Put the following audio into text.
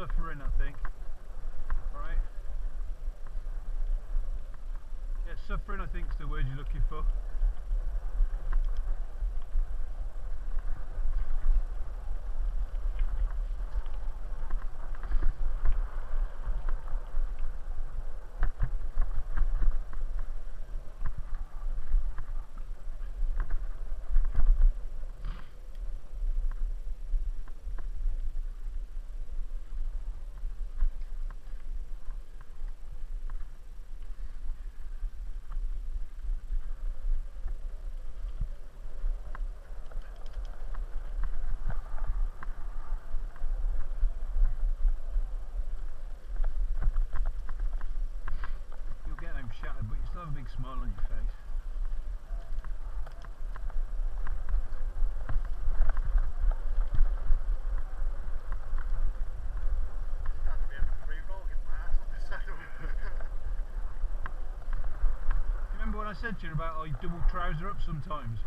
suffering, I think. Alright? Yeah, suffering, I think, is the word you're looking for. A big smile on your face. Had to be a free roll, get my ass on the saddle. Do you remember what I said to you about I double trouser up sometimes?